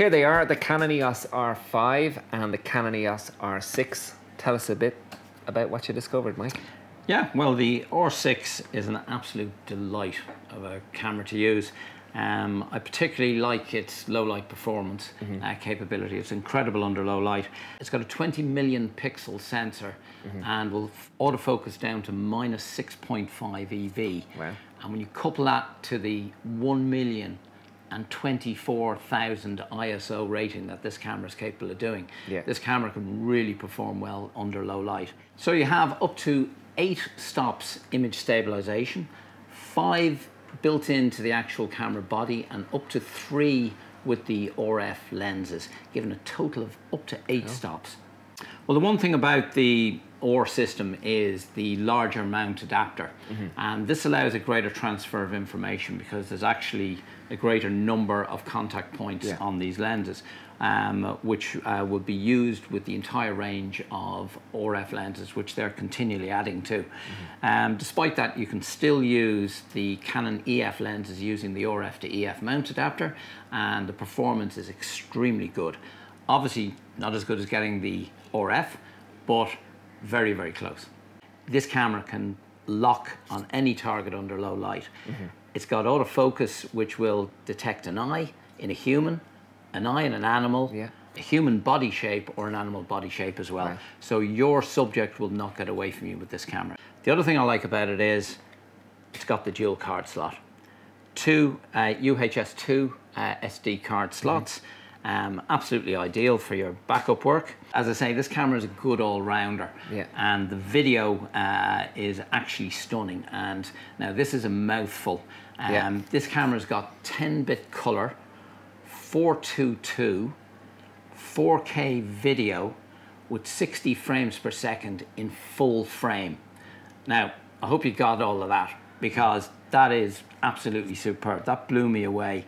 Here they are, the Canon EOS R5 and the Canon EOS R6. Tell us a bit about what you discovered, Mike. Yeah, well, the R6 is an absolute delight of a camera to use. Um, I particularly like its low light performance mm -hmm. uh, capability. It's incredible under low light. It's got a 20 million pixel sensor mm -hmm. and will autofocus down to minus 6.5 EV. Wow. And when you couple that to the 1 million and 24,000 ISO rating that this camera is capable of doing, yeah. this camera can really perform well under low light. So you have up to eight stops image stabilization, five built into the actual camera body and up to three with the RF lenses, giving a total of up to eight oh. stops. Well, the one thing about the OR system is the larger mount adapter. Mm -hmm. And this allows a greater transfer of information because there's actually a greater number of contact points yeah. on these lenses um, which uh, will be used with the entire range of RF lenses, which they're continually adding to. Mm -hmm. um, despite that, you can still use the Canon EF lenses using the RF to EF mount adapter, and the performance is extremely good. Obviously, not as good as getting the RF, but very, very close. This camera can lock on any target under low light. Mm -hmm. It's got autofocus, which will detect an eye in a human, an eye in an animal, yeah. a human body shape or an animal body shape as well. Right. So your subject will not get away from you with this camera. The other thing I like about it is it's got the dual card slot. Two uh, UHS 2 uh, SD card slots. Mm -hmm. Um, absolutely ideal for your backup work. As I say, this camera is a good all-rounder, yeah. and the video uh, is actually stunning. And now this is a mouthful. Um, yeah. This camera's got 10-bit color, 422 4K video with 60 frames per second in full frame. Now, I hope you got all of that because that is absolutely superb. That blew me away.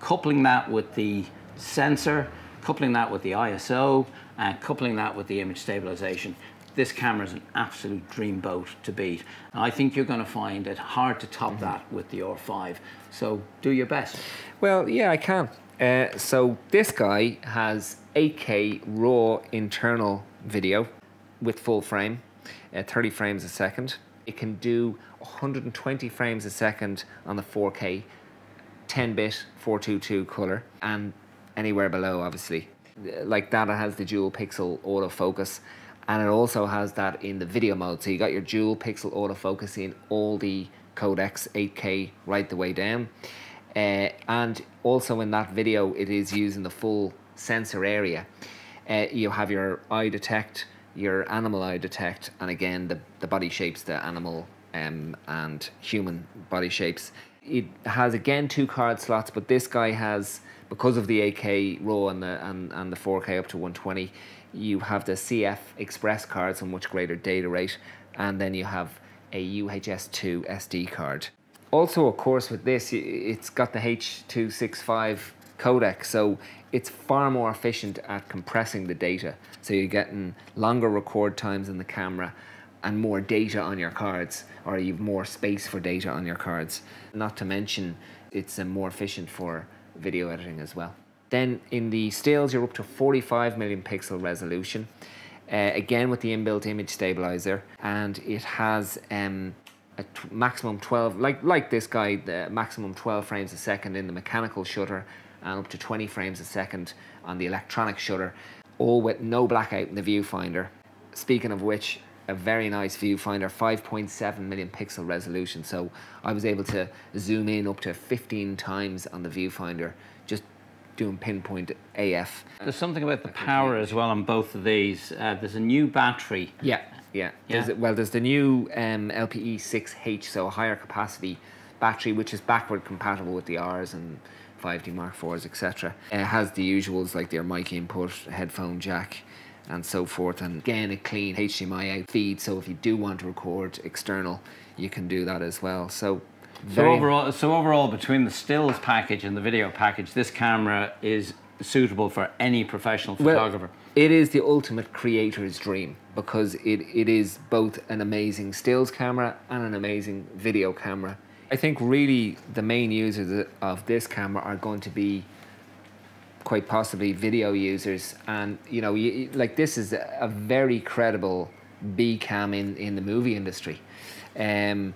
Coupling that with the sensor, coupling that with the ISO, and coupling that with the image stabilization, this camera is an absolute dreamboat to beat. And I think you're going to find it hard to top mm -hmm. that with the R5. So do your best. Well, yeah, I can. Uh, so this guy has 8K raw internal video with full frame, uh, 30 frames a second. It can do 120 frames a second on the 4K, 10-bit 422 color, and anywhere below, obviously. Like that, it has the dual pixel autofocus, and it also has that in the video mode. So you got your dual pixel autofocus in all the codecs 8K right the way down. Uh, and also in that video, it is using the full sensor area. Uh, you have your eye detect, your animal eye detect, and again, the, the body shapes, the animal um, and human body shapes. It has again two card slots, but this guy has, because of the 8K RAW and the, and, and the 4K up to 120, you have the CF Express cards on much greater data rate, and then you have a UHS2 SD card. Also, of course, with this, it's got the H.265 codec, so it's far more efficient at compressing the data. So you're getting longer record times in the camera and more data on your cards, or you've more space for data on your cards. Not to mention, it's uh, more efficient for video editing as well. Then in the stills, you're up to 45 million pixel resolution. Uh, again with the inbuilt image stabilizer, and it has um, a maximum 12, like, like this guy, the maximum 12 frames a second in the mechanical shutter and up to 20 frames a second on the electronic shutter, all with no blackout in the viewfinder. Speaking of which, a very nice viewfinder, 5.7 million pixel resolution. So I was able to zoom in up to 15 times on the viewfinder, just doing pinpoint AF. There's something about the power as well on both of these. Uh, there's a new battery. Yeah yeah. yeah. There's, well, there's the new um, LPE 6H, so a higher capacity battery, which is backward compatible with the Rs and 5D Mark IVs, etc. It has the usuals like their mic input, headphone jack, and so forth. And again, a clean HDMI out feed. So if you do want to record external, you can do that as well. So. So overall, so overall, between the stills package and the video package, this camera is suitable for any professional photographer. Well, it is the ultimate creator's dream because it, it is both an amazing stills camera and an amazing video camera. I think really the main users of this camera are going to be quite possibly video users. And you know, you, like this is a very credible B cam in in the movie industry. Um,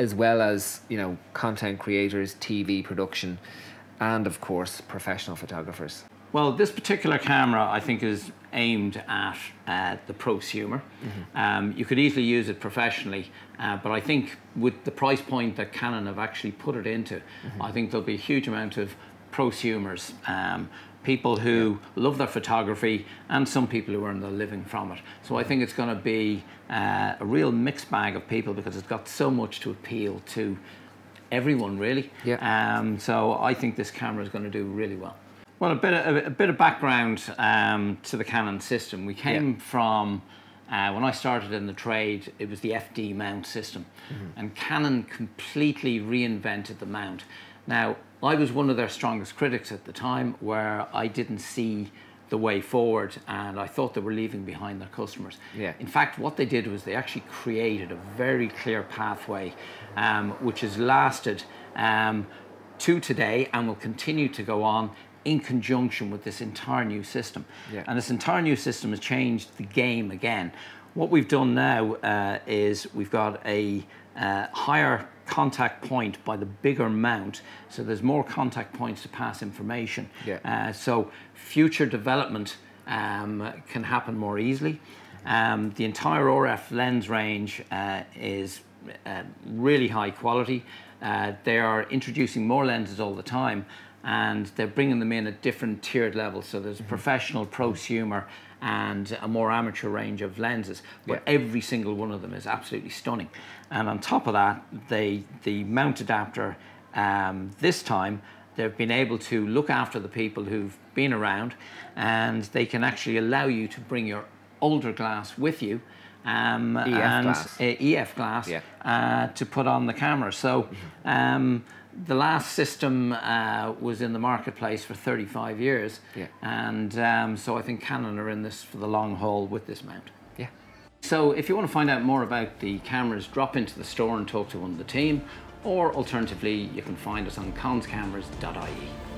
as well as you know content creators, TV production, and of course professional photographers. Well, this particular camera, I think, is aimed at uh, the prosumer. Mm-hmm. Um, you could easily use it professionally, uh, but I think with the price point that Canon have actually put it into, mm-hmm. I think there'll be a huge amount of prosumers. Um, people who yeah. love their photography and some people who earn their living from it. So I think it's going to be uh, a real mixed bag of people because it's got so much to appeal to everyone really. Yeah. Um, so I think this camera is going to do really well. Well, a bit of, a, bit of background um, to the Canon system. We came yeah. from uh, when I started in the trade, it was the FD mount system, mm-hmm. and Canon completely reinvented the mount. Now, I was one of their strongest critics at the time, where I didn't see the way forward and I thought they were leaving behind their customers. Yeah. In fact, what they did was they actually created a very clear pathway um, which has lasted um, to today and will continue to go on in conjunction with this entire new system. Yeah. And this entire new system has changed the game again. What we've done now uh, is we've got a uh, higher contact point by the bigger mount, so there's more contact points to pass information. Yeah. Uh, so future development um, can happen more easily. Um, the entire RF lens range uh, is uh, really high quality. Uh, they are introducing more lenses all the time and they're bringing them in at different tiered levels. So there's a mm-hmm. professional, prosumer, and a more amateur range of lenses, but yeah. every single one of them is absolutely stunning. And on top of that, they, the mount adapter um, this time they've been able to look after the people who've been around and they can actually allow you to bring your older glass with you um, EF and glass. Uh, EF glass yeah. uh, to put on the camera. So mm-hmm. um, the last system uh, was in the marketplace for 35 years. Yeah. And um, so I think Canon are in this for the long haul with this mount. Yeah. So if you want to find out more about the cameras, drop into the store and talk to one of the team, or alternatively, you can find us on connscameras.ie.